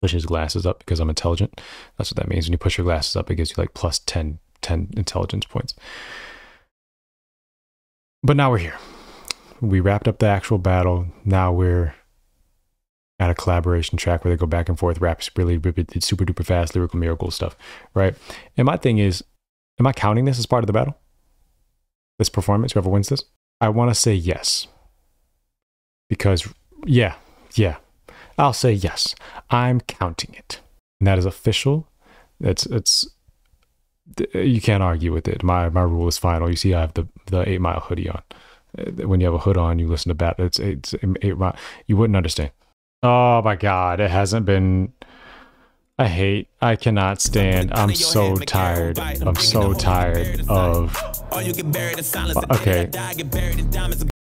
push his glasses up because I'm intelligent. That's what that means. When you push your glasses up, it gives you like plus 10, 10 intelligence points. But now we're here. We wrapped up the actual battle. Now we're at a collaboration track where they go back and forth, really, really super duper fast, lyrical miracle stuff, right? And my thing is, am I counting this as part of the battle? This performance, whoever wins this? I want to say yes. Because, yeah, yeah, I'll say yes. I'm counting it. And that is official. It's, it's, you can't argue with it. My, my rule is final. You see, I have the, the eight mile hoodie on. Uh, when you have a hood on, you listen to bat. It's, it's eight mile. You wouldn't understand. Oh my god, it hasn't been. I hate. I cannot stand. I'm so tired. I'm so tired of. Okay.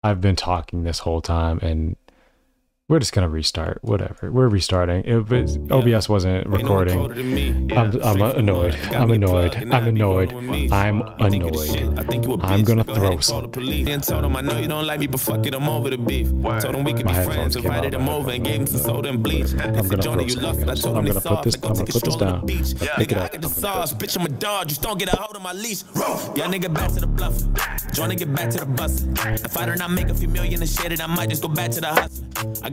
I've been talking this whole time and we're just gonna restart. Whatever. We're restarting. Oh, it was, OBS wasn't recording. I'm, I'm annoyed. I'm annoyed. I'm annoyed. I'm annoyed. I'm gonna throw some. My headphones came out. I'm gonna throw some. I'm gonna put this. I'm gonna put this down. Pick it up. Bitch, I'm a dog. Just don't get a hold of my leash. Yeah, nigga, back to the bluff. Trying to get back to the bus. If I do not make a few million and shit, I might just go back to the hustle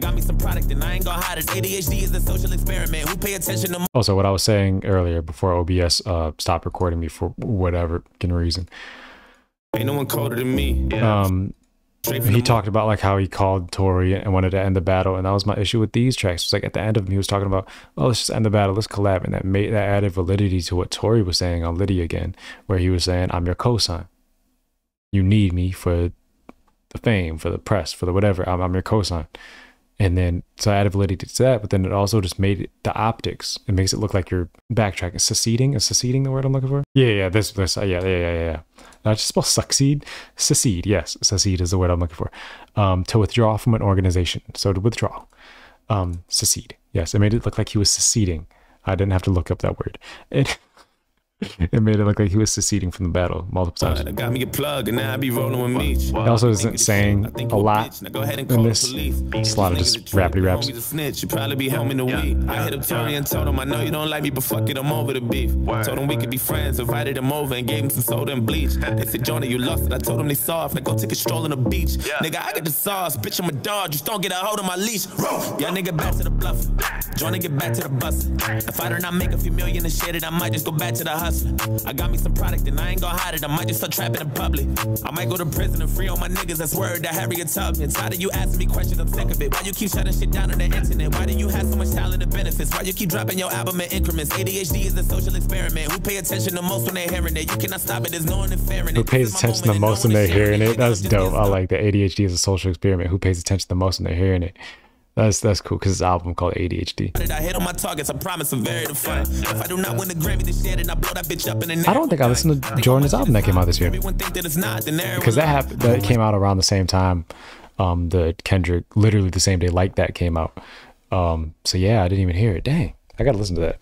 got me some product and I ain't gonna hide it. ADHD is a social experiment. Who pay attention to Also, what I was saying earlier before OBS uh, stopped recording me for whatever reason. Ain't no one colder than me. Um, he talked about like how he called Tory and wanted to end the battle, and that was my issue with these tracks. It's like at the end of them, he was talking about, "Oh, let's just end the battle, let's collab," and that made that added validity to what Tory was saying on Litty again, where he was saying, "I'm your cosign. You need me for the fame, for the press, for the whatever. I'm, I'm your cosign." And then, so I added validity to that, but then it also just made it, the optics. It makes it look like you're backtracking. Seceding? Is seceding the word I'm looking for? Yeah, yeah, this, this, uh, yeah, yeah, yeah, yeah. Not just spell succeed. Secede, yes. Secede is the word I'm looking for. Um, to withdraw from an organization. So to withdraw. Um, secede. Yes, it made it look like he was seceding. I didn't have to look up that word. It, it made it look like he was seceding from the battle multiple times. I got me a plug and now I be rolling with me. He also isn't saying a lot in this. It's a lot of just rapidy raps. You probably be helming the week. I hit up Tory and told him I know you don't like me, but fuck it, I'm over the beef. Told him we could be friends, invited him over and gave him some soda and bleach. They said, Joyner, you lost it. I told him they soft. Now go take a stroll on the beach. Nigga, I got the sauce. Bitch, I'm a dog. Just don't get a hold of my leash. Yeah, nigga, back to the bluff. Johnny, get back to the bus. If I do not make a few million and shit, I might just go back to the hustle. I got me some product and I ain't gonna hide it. I might just start trapping in public. I might go to prison and free all my niggas. That's word that Harriet Tubman. Tired of you asking me questions, I'm sick of it. Why you keep shutting shit down on the internet? Why do you have so much talent and benefits? Why you keep dropping your album in increments? ADHD is a social experiment. Who pay attention the most when they're hearing it? You cannot stop it, there's no interfering. Who pays attention the most when they're hearing it? That's dope. I like that. ADHD is a social experiment. Who pays attention the most when they're hearing it? That's that's cool because it's an album called ADHD. I hit on my targets. I promise I'm very fun. If I do not win the Grammy this year, then I blow that bitch up in the I don't think I listened to Joyner's album that came out this year because that happened. That came out around the same time. Um, the Kendrick, literally the same day, like that came out. Um, so yeah, I didn't even hear it. Dang, I gotta listen to that.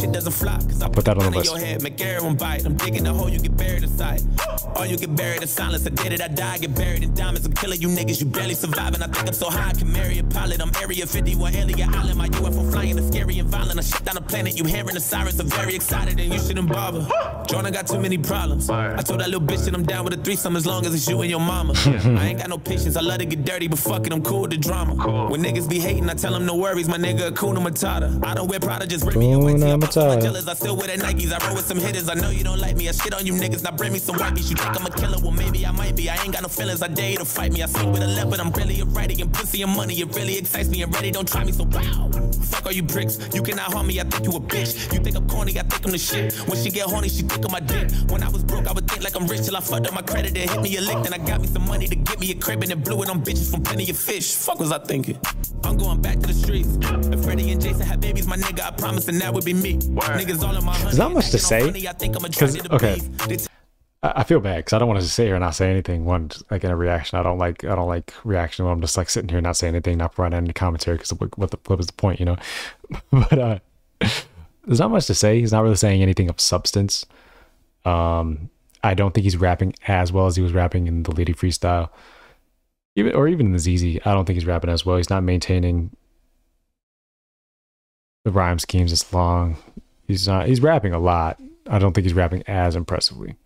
Shit doesn't fly, cause I put that on the list. Your head, make everyone bite. I'm digging the hole, you get buried inside. Or you get buried in silence. I did it, I die, get buried in diamonds. I'm killing you niggas, you barely surviving. I think I'm so high, I can marry a pilot. I'm Area 51 alien island. My UFO flying is scary and violent. I shut down a planet, you hearing the sirens. I'm very excited and you shouldn't bother. Joyner got too many problems. I told that little bitch that I'm down with a threesome as long as it's you and your mama. I ain't got no patience, I love to get dirty, but fuck it, I'm cool with the drama. When niggas be hating, I tell them no worries, my nigga Hakuna Matata. I don't wear Prada, just bring me away. Matata still with the Nikes. I roll with some hitters. I know you don't like me. I shit on you niggas. Now bring me some white You think I'm a killer? Well, maybe I might be. I ain't got no feelings. I dare you to fight me. I swing with a but I'm really a righty. And pussy and money, it really excites me. And ready, don't try me. So wow. Fuck all you bricks. You cannot harm me. I think you a bitch. You think I'm corny. I think I'm the shit. When she get horny, she think of my dick. When I was broke, I would think like I'm rich till I fucked up my credit and hit me a lick. Then I got me some money to get me a crib and then blew it on bitches from plenty of fish. Fuck was I thinking? I'm going back to the streets. If Freddie and Jason had babies, my nigga, I promise, and that would be me. Word. Niggas all in my honey. There's not much to say. Because okay, I feel bad because I don't want to sit here and not say anything. One, like in a reaction, I don't like. I don't like reaction. When I'm just like sitting here not saying anything, not providing any commentary. Because what the what was the point, you know? but uh, there's not much to say. He's not really saying anything of substance. Um, I don't think he's rapping as well as he was rapping in the Litty freestyle even or even in the Zeze, I don't think he's rapping as well. He's not maintaining the rhyme schemes is long. He's not. He's rapping a lot. I don't think he's rapping as impressively.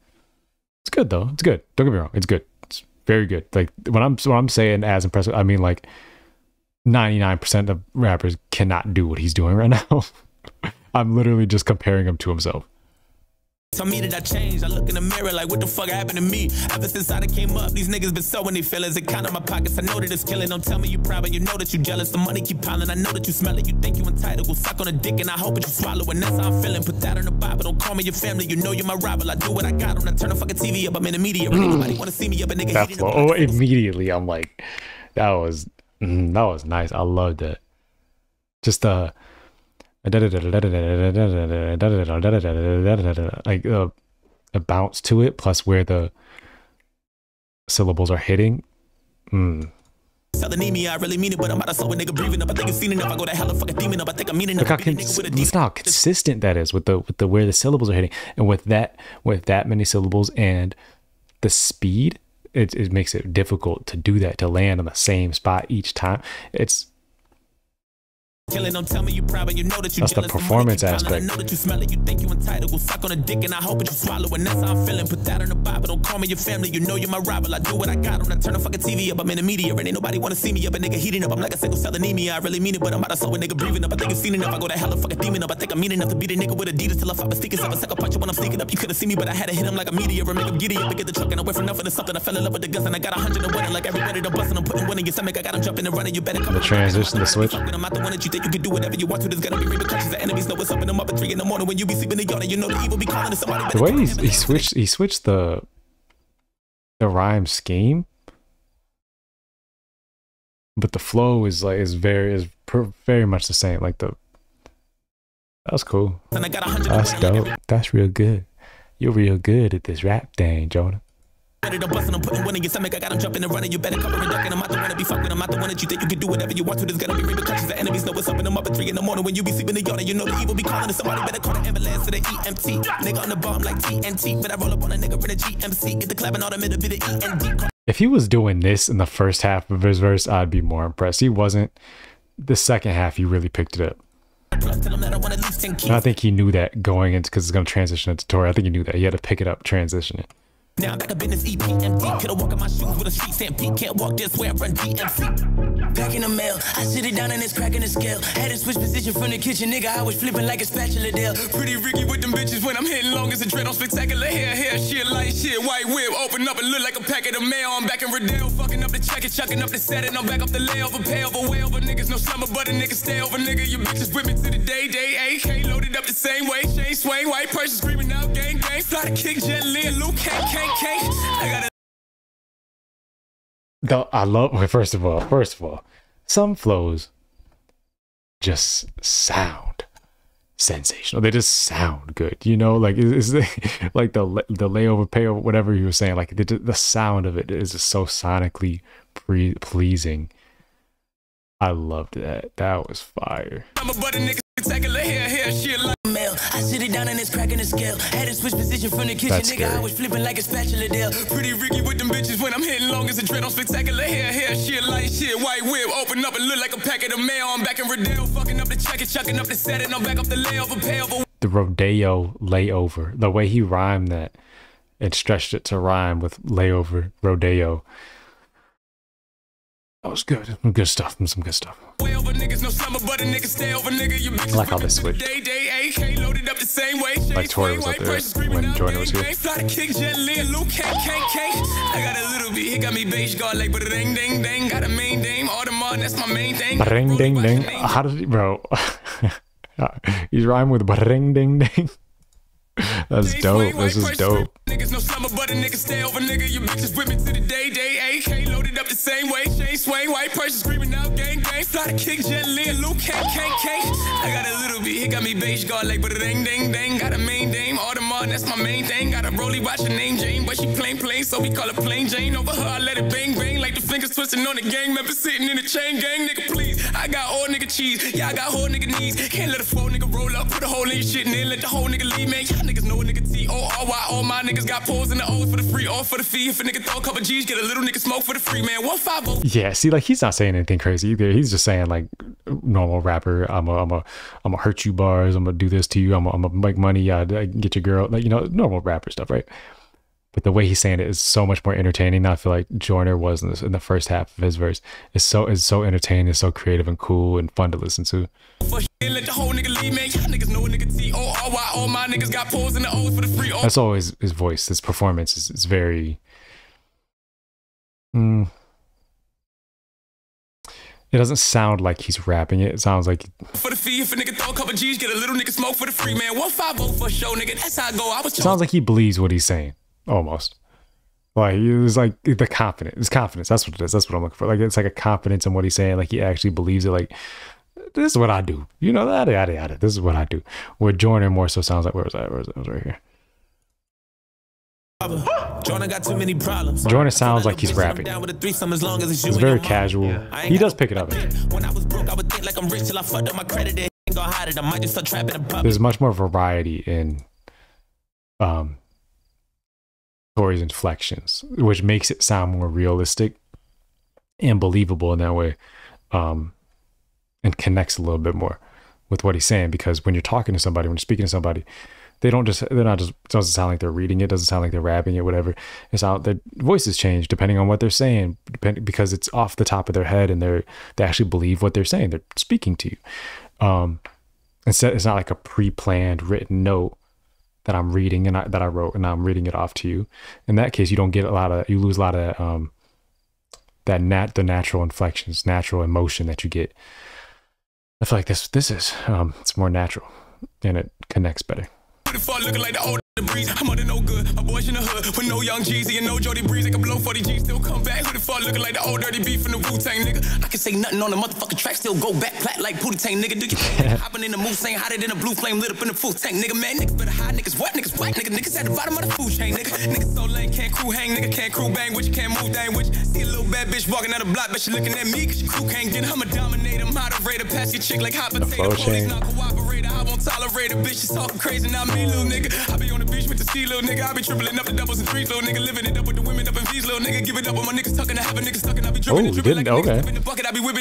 It's good though. It's good. Don't get me wrong. It's good. It's very good. Like when I'm when I'm saying as impressive, I mean like 99% of rappers cannot do what he's doing right now. I'm literally just comparing him to himself. Tell me that I changed. I look in the mirror like, what the fuck happened to me? Ever since I came up, these niggas been sowing their feelings and count on my pockets. I know that it's killing. Don't tell me you proud, but you know that you jealous. The money keep piling. I know that you smell it. You think you entitled. Go suck on a dick and I hope that you swallow. And that's how I'm feeling. Put that in the Bible. Don't call me your family. You know you're my rival. I do what I got. I'm turn the fucking TV up. I'm in the media. Really nobody wanna see me up. A nigga that flow. Oh, immediately I'm like, that was mm, that was nice. I loved it. Just uh like uh, a bounce to it, plus where the syllables are hitting. Mm. I really mean it, but I'm about to slow a nigga breathing up. I think it's seen enough. I go to hell fuck a demon up. I think I'm meaning Look how look how consistent that is with the with the where the syllables are hitting, and with that with that many syllables and the speed, it it makes it difficult to do that to land on the same spot each time. It's Killing, don't tell me you proud, but you know that you That's the performance aspect. I know that you smell it, you think you entitled. Go suck on a dick and I hope that you swallow. And that's how I'm feeling. Put that in the Bible. Don't call me your family. You know you're my rival. I do what I got. I'm not the fucking TV up. I'm in the media. And ain't nobody wanna see me up. A nigga heating up. I'm like a sickle cell anemia. I really mean it, but I'm about to slow a nigga breathing up. I think it's seen enough. I go to hell and fuck a demon up. I think I'm mean enough to beat a nigga with Adidas till I flop a up. A punch when I'm sneaking up. You couldn't see me, but I had to hit him like a meteor. Or make him giddy up and get the truck and I went from nothing to something. I fell in love with the guns and I got a hundred and one. Like everybody to bust and I'm putting one in your stomach. I got him jumping and running. You better come. The transition, the switch. I'm the one that you think you can do whatever you want to. There's gonna be repercussions. The enemies know what's up, and I'm up at three in the morning when you be sleeping in the yard, and you know the evil be calling. Somebody the way he, he switched, he switched the the rhyme scheme, but the flow is like is very is very much the same. Like the that's cool. That's dope. That's real good. You're real good at this rap thing, Joyner. Ready to bust and I'm putting one in your stomach. I got him jumping and running. You better cover and duck. And I'm not the one to be fucking. I'm not the one that you think you can do whatever you want to. There's gonna be repercussions. The enemies know what's up. And I'm up at three in the morning when you be sleeping in the yard. And you know the evil be calling. And somebody better call the ambulance to the EMT. Nigga on the bomb like TNT. But I roll up on a nigga in a GMC. Get the clapping automated bit of END. If he was doing this in the first half of his verse, I'd be more impressed. He wasn't. The second half, he really picked it up. And I think he knew that going into because it's going to transition into tutorial. I think he knew that he had to pick it up, transition it. Now I'm back up in this EPMD. Could've walk in my shoes with a street stampede. Can't walk this way, I run DMC. Back in the mail, I sit it down and it's cracking the scale. Had to switch position from the kitchen, nigga. I was flipping like a spatula deal. Pretty Ricky with them bitches when I'm hitting long as a dread on spectacular hair. Hair, shit, light shit, white whip. Open up and look like a packet of mail. I'm back in Rodeo, fucking up the check and chucking up the set. And I'm back up the layover, pay over, way over. Niggas no summer, but a nigga stay over, nigga. You bitches with me to the day, day. AK loaded up the same way. Chain swing, white person screaming out, gang, gang. Fly the kick, Jet and Luke, K, K, I love. First of all, first of all, some flows just sound sensational. They just sound good. You know, like is like the the layover payover, whatever you were saying. Like the the sound of it is just so sonically pleasing. I loved that. That was fire. I sit it down and it's cracking the scale. Had to switch position from the kitchen, That's nigga. Scary. I was flipping like a spatula deal. Pretty Ricky with them bitches when I'm hitting long as a dread on spectacular hair. Hair, shit, light shit, white whip. Open up and look like a packet of mail. I'm back in Rodeo, fucking up the check and chucking up the set, and I'm back up the layover, pay over. The Rodeo layover, the way he rhymed that and stretched it to rhyme with layover, Rodeo. That was good. Some good stuff. Some good stuff. I like how they switched. Like Tory was up there when Joyner was here. I got a little bit, he got me beige guard like but ding ding ding. Got a main dame, Audemars, that's my main thing. Ring ding ding. How did he, bro? He's rhyming with ring ding ding. That's dope. This is dope. The the same way. Chain swing, white person screaming out, gang, gang. Fly the kick, Jet Li, Luke, K. I got a little bit, he got me beige guard like, but ding, ding, ding. Got a main name, dame, Audemars, that's my main thing. Got a rollie, watch her name Jane, but she plain, plain, so we call her plain Jane. Over her, I let it bang, bang, like the fingers twisting on the gang member sitting in the chain gang, nigga, please. I got old nigga cheese, yeah, I got whole nigga knees. Can't let a four nigga roll up, put a hole in your shit, and then let the whole nigga leave, man. Y'all niggas know nigga T O R Y. All my niggas got pulls in the O's for the free, all for the fee. If a nigga throw a couple G's, get a little nigga smoke for the free, man. One five oh. Yeah, see, like he's not saying anything crazy either. He's just saying like normal rapper. I'm a, I'm a, I'm gonna hurt you bars. I'm gonna do this to you. I'm, a, I'm gonna make money. Yeah, get your girl. Like you know, normal rapper stuff, right? But the way he's saying it is so much more entertaining. I feel like Joyner was in, this, in the first half of his verse. It's so it's so entertaining. It's so creative and cool and fun to listen to. That's always his voice. His performance is, is very. Mm, it doesn't sound like he's rapping it. It sounds like for the fee, if a nigga throw a couple G's, get a little nigga smoke for the free man. One five oh for show, nigga. That's how I go. I was. Sounds like he believes what he's saying, almost. Like it was like the confidence. It's confidence. That's what it is. That's what I'm looking for. Like it's like a confidence in what he's saying. Like he actually believes it. Like this is what I do. You know that yada yada. This is what I do. Where Joyner more so sounds like where was that? Where was that? It was right here. Joyner got too many problems. Joyner sounds like he's rapping. It's very casual. He does pick it up. There's much more variety in um Tory's inflections, which makes it sound more realistic and believable in that way. Um and connects a little bit more with what he's saying because when you're talking to somebody, when you're speaking to somebody, they don't just they're not just it doesn't sound like they're reading it doesn't sound like they're rapping it whatever. It's out their voices change depending on what they're saying depending because it's off the top of their head and they're they actually believe what they're saying. They're speaking to you. Um instead it's not like a pre-planned written note that i'm reading and I, that i wrote and i'm reading it off to you. In that case you don't get a lot of you lose a lot of um that nat the natural inflections natural emotion that you get. I feel like this this is um it's more natural and it connects better looking like the old the breeze, I'm under no good. My boys in the hood with no young Jeezy and no Jody Breeze. They can blow 40 G, still come back. Who the fuck looking like the old dirty beef from the Wu Tang nigga? I can say nothing on the motherfucking track, still go back flat like Pootie Tang nigga. Do you hopping in the move, saying hotter than a blue flame lit up in the full tank, nigga? Man, niggas better hide, niggas what? Niggas what? Nigga, niggas at the bottom of the food chain, nigga. Niggas so lame, can't crew hang, nigga, can't crew bang, which can't move dang, which see a little bad bitch walking down the block, but she looking at me, cause your crew can't get. I'm a dominator, moderator, pass your chick like hot potato. Police not cooperator, I won't tolerate a bitch, she's talking crazy, not me, little nigga. I be on the beach with the sea, little nigga. I be tripling up the doubles and threes, little nigga. Living it up with the women up in V's, little nigga. Give it up with my niggas tucking. I have a nigga stuck and I be dripping. Oh, he didn't. Like okay.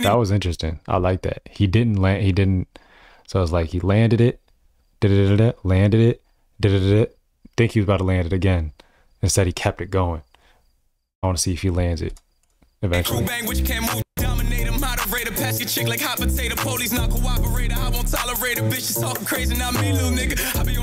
That was interesting. I like that. He didn't land. He didn't. So I was like he landed it, da landed it, da Think he was about to land it again. Instead, he kept it going. I want to see if he lands it eventually. Pass your chick like hot potato. Police not cooperator. I won't tolerate a bitch. talking crazy, not me, little nigga. I be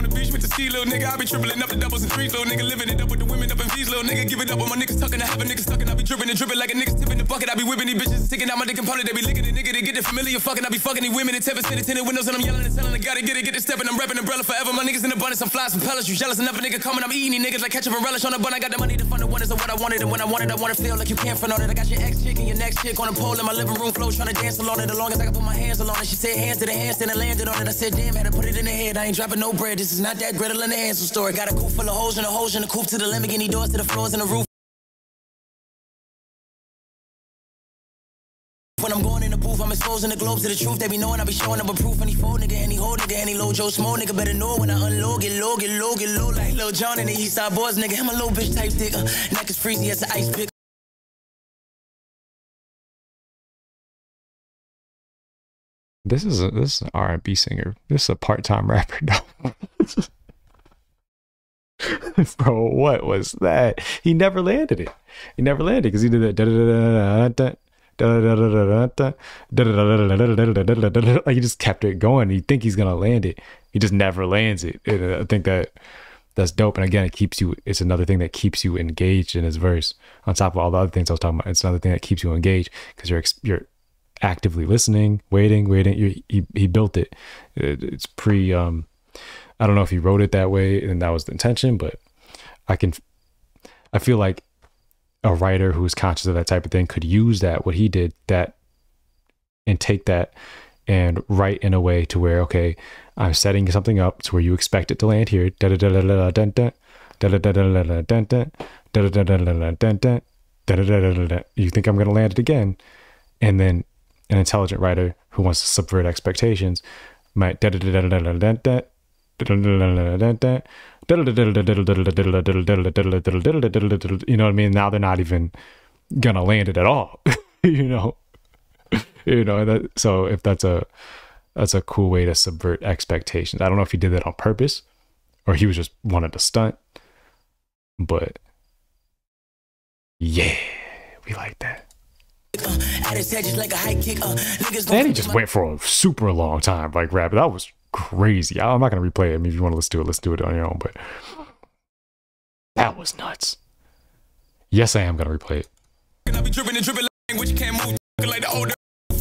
the the sea, little nigga. I be tripling up the doubles and threes, little nigga. Living it up with the women up in V's, little nigga. Give it up on my niggas tucking. I have a niggas tucking. I be dripping and dripping like a niggas tipping the bucket. I be whipping these bitches, sticking out my dick and component. They be licking the nigga. They get it familiar fucking. I be fucking these women in 10 tinted tinted windows and I'm yelling and telling. I gotta get it, get it stepping. I'm repping umbrella forever. My niggas in abundance. I'm flying some pellets. You jealous enough a nigga coming. I'm eating these niggas like ketchup and relish on the bun. I got the money to fund the wonders of what I wanted. And when I wanted, I wanna feel like you can't front on it. I got your ex chick and your next chick on a pole in my living room floor trying to dance along it As long as I can put my hands along it. She said hands to the hands, then I landed on it. I said, damn, had to put it in the head. I ain't dropping no bread. This is not that Gretel and the Hansel story. Got a coop full of holes and the holes in the coop to the Lamborghini doors to the floors and the roof. When I'm going in the booth, I'm exposing the globes to the truth. They be knowing I be showing up a proof. Any four nigga, any whole nigga, any low Joe small nigga better know when I unload, get low, get low, get low like Lil Jon and the East Side Boys nigga. I'm a low bitch type nigga. Neck is freezy as an ice pick. This is a this is an R and B singer. This is a part time rapper. Bro, what was that? He never landed it. He never landed because he did that. Like he just kept it going. You think he's gonna land it. He just never lands it. And I think that that's dope. And again, it keeps you. It's another thing that keeps you engaged in his verse. On top of all the other things I was talking about, it's another thing that keeps you engaged because you're you're actively listening, waiting, waiting. He, he built it. It's pre. Um, I don't know if he wrote it that way and that was the intention, but I can. I feel like a writer who's conscious of that type of thing could use that what he did that and take that and write in a way to where okay, I'm setting something up to where you expect it to land here. You think I'm going to land it again, and then an intelligent writer who wants to subvert expectations might you know what I mean? Now they're not even gonna land it at all. you know, you know that. So if that's a that's a cool way to subvert expectations. I don't know if he did that on purpose or he was just wanted to stunt, but yeah, we like that. And he just went for a super long time, like rap. That was crazy. I'm not gonna replay it. I mean, if you want to listen to it, let's do it on your own. But that was nuts. Yes, I am gonna replay it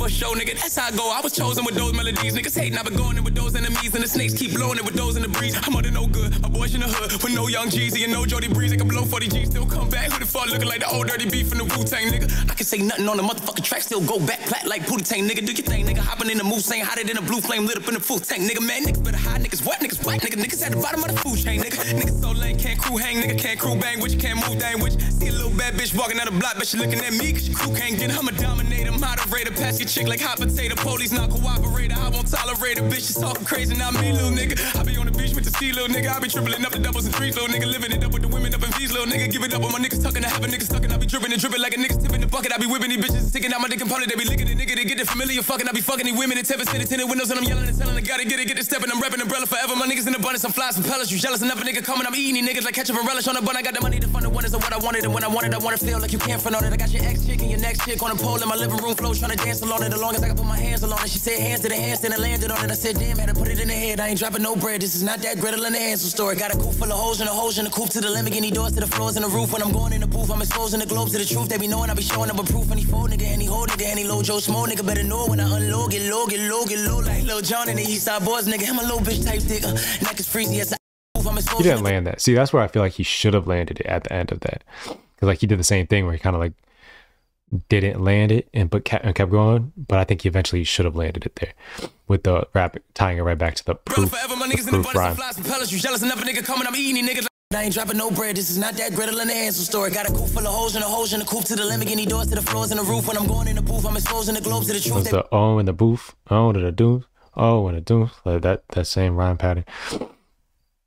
show, nigga. That's how I go. I was chosen with those melodies. Niggas hating, I been going in with those enemies. And the snakes keep blowing it with those in the breeze. I'm under no good. My boys in the hood with no young Jeezy and no Jody Breeze. I can blow 40 G, still come back. Who the fuck looking like the old dirty beef from the Wu Tang, nigga? I can say nothing on the motherfucking track, still go back flat like Pootie Tang, nigga. Do your thing, nigga. Hopping in the move, saying hotter than a blue flame lit up in the full tank, nigga. Man, niggas better hide, niggas wet, niggas white, nigga. Niggas at the bottom of the food chain, nigga. Niggas so lame, can't crew hang, nigga. Can't crew bang, which you can't move dang, which see a little bad bitch walking out the block, but she looking at me, cause your crew can't get. I'm a dominator, moderator, pass your like hot potato. Police not cooperator, I won't tolerate a bitch. She's talking crazy, not me, little nigga. I be on the beach with the sea, little nigga. I be tripling up the doubles and threes, little nigga. Living it up with the women up in V's, little nigga. Give it up on my niggas tucking. I have a nigga stuck I be dripping and dripping like a nigga tipping the bucket. I be whipping these bitches, sticking out my dick and probably they be licking the nigga. They get the familiar fucking. I be fucking these women in 10 tinted windows and I'm yelling and telling. I gotta get it, get it, stepping. I'm repping umbrella forever. My niggas in abundance, I'm flies, some pellets. You jealous enough, a nigga coming. I'm eating these niggas like ketchup and relish on a bun. I got the money to fund the wonders of what I wanted. And when I wanted, I wanna feel like you can't front on it. I got your ex chick and your next chick on a pole in my living room floor trying to dance along it. The longest I can put my hands along it. She said hands to the hands and I landed on it. I said, damn, had to put it in the head. I ain't dropping no bread. This is not that Gretel and the Hansel story. Got a coop full of holes and the holes in the coop to the limit. Any doors to the floors and the roof. When I'm going in the booth, I'm exposing the globes to the truth. They be knowing I be showing up a proof. Any fold nigga, any hold nigga, any low Joe small nigga. Better know when I unload, get low, get low, get low. Like Lil Jon and the East Side Boys nigga. I'm a low bitch type nigga. Neck is freezy as I he didn't land that. See, that's where I feel like he should have landed it at the end of that. Because like he did the same thing where he kind of like didn't land it and but kept, and kept going. But I think he eventually should have landed it there with the rap tying it right back to the proof, the proof rhyme. I ain't dropping no bread. This is not that Gretel and the Hansel story. Got a coop full of holes and a holes in the coop to the Lamborghini doors to the floors and the roof. When I'm going in the booth, I'm exposing the globes to the truth. Was the oh in the booth, oh to the doom, oh and the doom, like that that same rhyme pattern.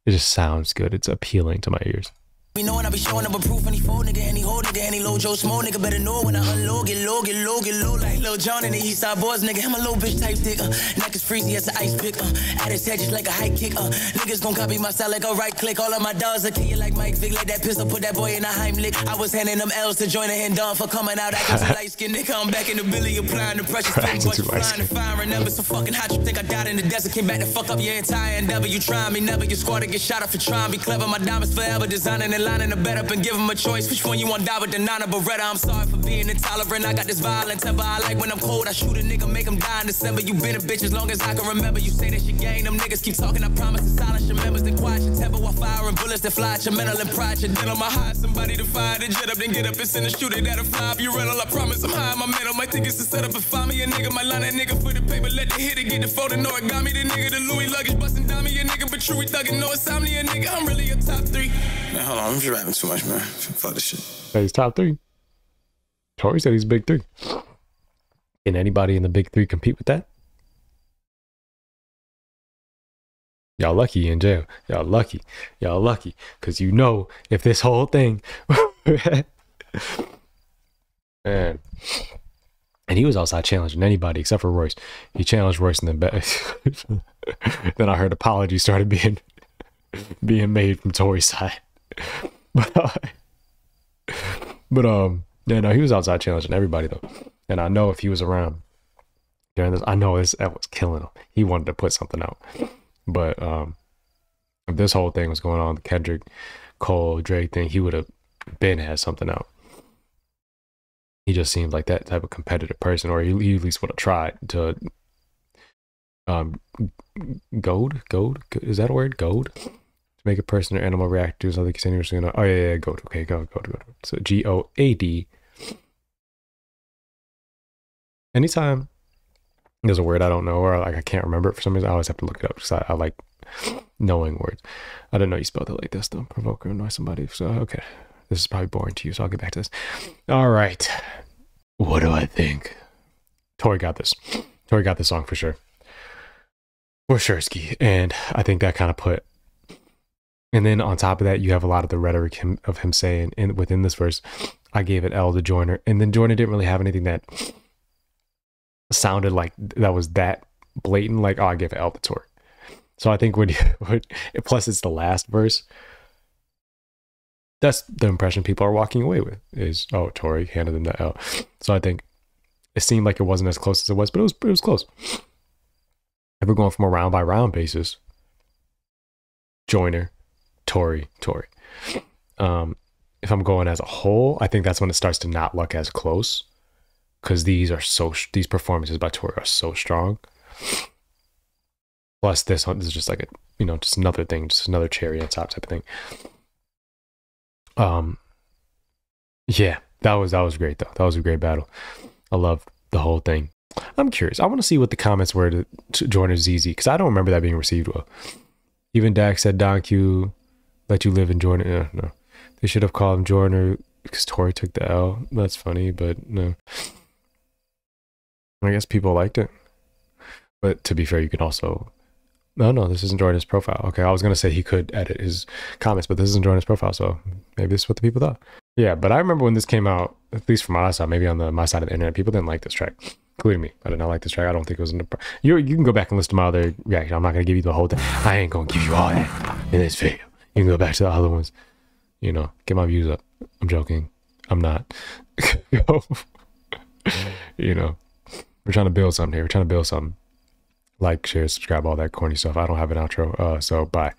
It just sounds good. It's appealing to my ears. Be knowing I be showing up a proof any fold nigga, any hold nigga, any low Joe small nigga. Better know when I unload, get low, get low, get low. Like Lil Jon in the East Side Boys nigga. I'm a low bitch type. Uh, neck is freezy as an ice pick. Uh, at his head just like a high kick. Uh, niggas gon' copy my style like a right click. All of my dogs are kill like Mike Vick. Like that pistol, put that boy in a Heimlich. I was handing them L's to join a hand down for coming out. Acting some light skin nigga. I'm back in the Billy applying the pressure. Acting flying and firing numbers so fucking hot. You think I died in the desert? Came back to fuck up your entire endeavor. You try me, never. Your squad to get shot up for trying. Be clever. My diamonds forever designing and in the bed up and give him a choice. Which one you want, die with the Nana Beretta? I'm sorry for being intolerant. I got this violent temper. I like when I'm cold. I shoot a nigga, make him die in December. You been a bitch as long as I can remember. You say that you gain them niggas keep talking. I promise to silence your members. Then quiet your temper while firing bullets that fly at your mental and pride. Your dental. My high, somebody to fire the jet up, then get up and send a shooter that'll fly up your rental. I promise I'm high. My mental, my tickets to set up and find me a nigga. My line that nigga for the paper. Let the hit it get the photo. Got me the nigga. The Louis luggage busting down me a nigga. But true, we thugging. No insomnia nigga. I'm really a top three. Hold on. I'm just rapping too much, man. Fuck this shit. He's top three. Tory said he's big three. Can anybody in the big three compete with that? Y'all lucky in jail. Y'all lucky. Y'all lucky. Cause you know if this whole thing Man. And he was outside challenging anybody except for Royce. He challenged Royce and then then I heard apologies started being being made from Tory's side. But but um, yeah, no, he was outside challenging everybody though, and I know if he was around during this, I know this that was killing him. He wanted to put something out, but um, if this whole thing was going on, the Kendrick Cole Drake thing, he would have been had something out. He just seemed like that type of competitive person, or he, he at least would have tried to um gold gold is that a word? Gold to make a person or animal react to something continuously. Oh yeah, yeah, goad. Okay, go, go, go. So G O A D. Anytime there's a word I don't know or like I can't remember it for some reason, I always have to look it up because I, I, like knowing words. I don't know you spelled it like this though. Provoke or annoy somebody. So okay, this is probably boring to you, so I'll get back to this. All right, what do I think? Tory got this. Tory got this song for sure. For sure, ski, and I think that kind of put and then on top of that, you have a lot of the rhetoric him, of him saying in within this verse, I gave it L to Joyner. And then Joyner didn't really have anything that sounded like that was that blatant. Like, oh, I give it L to Tory. So I think when, you, when plus it's the last verse, that's the impression people are walking away with is oh Tory handed them the L. So I think it seemed like it wasn't as close as it was, but it was it was close. If we're going from a round by round basis, Joyner, Tory, Tory. Um, if I'm going as a whole, I think that's when it starts to not look as close because these are so these performances by Tory are so strong. Plus, this this is just like a you know just another thing, just another cherry on top type of thing. Um, yeah, that was that was great though. That was a great battle. I love the whole thing. I'm curious. I want to see what the comments were to, to Joyner Zeze because I don't remember that being received well. Even Dax said Don Q let you live in Joyner. Uh, no, they should have called him Joyner because Tory took the L. That's funny, but no. I guess people liked it. But to be fair, you can also. No, no, this isn't Joyner's profile. Okay, I was gonna say he could edit his comments, but this isn't Joyner's profile, so maybe this is what the people thought. Yeah, but I remember when this came out, at least from my side, maybe on the my side of the internet, people didn't like this track, including me. I did not like this track. I don't think it was. In the, you you can go back and listen to my other reaction. I'm not gonna give you the whole thing. I ain't gonna give you all that in this video. You can go back to the other ones. You know, get my views up. I'm joking. I'm not. you know, we're trying to build something here. We're trying to build something. Like, share, subscribe, all that corny stuff. I don't have an outro. Uh, so bye.